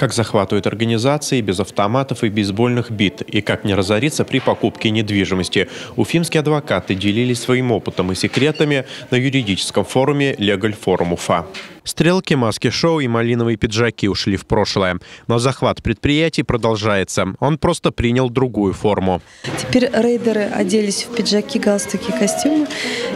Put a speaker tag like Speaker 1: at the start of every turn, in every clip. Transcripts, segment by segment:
Speaker 1: Как захватывают организации без автоматов и бейсбольных бит, и как не разориться при покупке недвижимости. Уфимские адвокаты делились своим опытом и секретами на юридическом форуме «Легаль Форум Уфа». Стрелки, маски-шоу и малиновые пиджаки ушли в прошлое. Но захват предприятий продолжается. Он просто принял другую форму.
Speaker 2: Теперь рейдеры оделись в пиджаки, галстуки, костюмы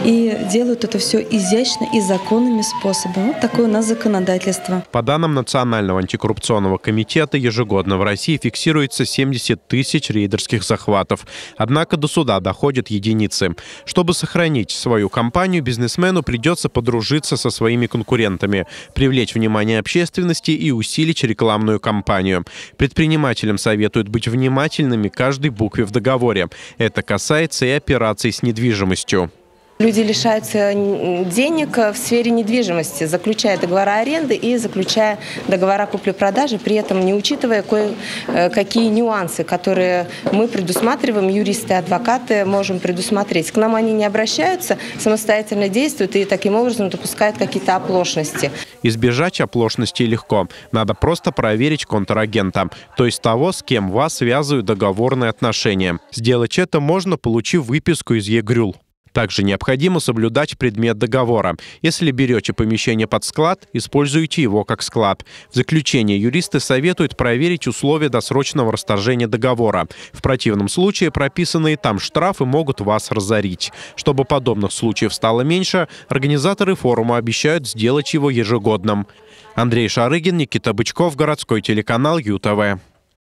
Speaker 2: и делают это все изящно и законными способами. Вот такое у нас законодательство.
Speaker 1: По данным Национального антикоррупционного комитета, ежегодно в России фиксируется 70 тысяч рейдерских захватов. Однако до суда доходят единицы. Чтобы сохранить свою компанию, бизнесмену придется подружиться со своими конкурентами рекламами, привлечь внимание общественности и усилить рекламную кампанию. Предпринимателям советуют быть внимательными каждой букве в договоре. Это касается и операций с недвижимостью.
Speaker 3: Люди лишаются денег в сфере недвижимости, заключая договора аренды и заключая договора купли-продажи, при этом не учитывая кое-какие э, нюансы, которые мы предусматриваем, юристы, адвокаты можем предусмотреть. К нам они не обращаются, самостоятельно действуют и таким образом допускают какие-то оплошности.
Speaker 1: Избежать оплошности легко. Надо просто проверить контрагента, то есть того, с кем вас связывают договорные отношения. Сделать это можно, получив выписку из ЕГРЮЛ. Также необходимо соблюдать предмет договора. Если берете помещение под склад, используйте его как склад. В заключение юристы советуют проверить условия досрочного расторжения договора. В противном случае прописанные там штрафы могут вас разорить. Чтобы подобных случаев стало меньше, организаторы форума обещают сделать его ежегодным. Андрей Шарыгин, Никита Бычков, городской телеканал ЮТВ.